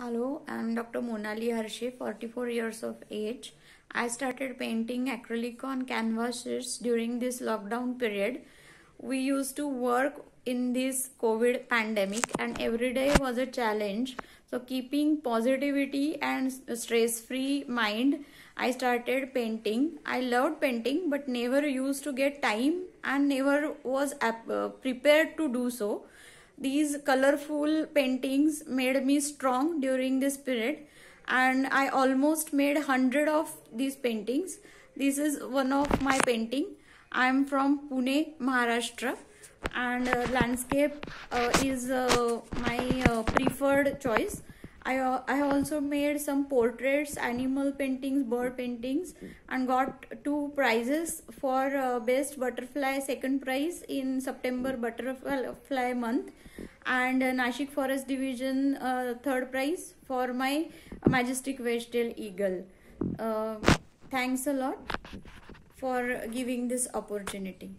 Hello, I'm Dr. Monali Harshe, 44 years of age. I started painting acrylic on canvases during this lockdown period. We used to work in this COVID pandemic and every day was a challenge. So keeping positivity and stress-free mind, I started painting. I loved painting but never used to get time and never was uh, prepared to do so these colorful paintings made me strong during this period and I almost made 100 of these paintings. This is one of my painting. I am from Pune, Maharashtra and uh, landscape uh, is uh, my uh, preferred choice. I, I also made some portraits, animal paintings, bird paintings and got two prizes for uh, best butterfly second prize in September butterfly month and uh, Nashik Forest Division uh, third prize for my majestic wedge-tail eagle. Uh, thanks a lot for giving this opportunity.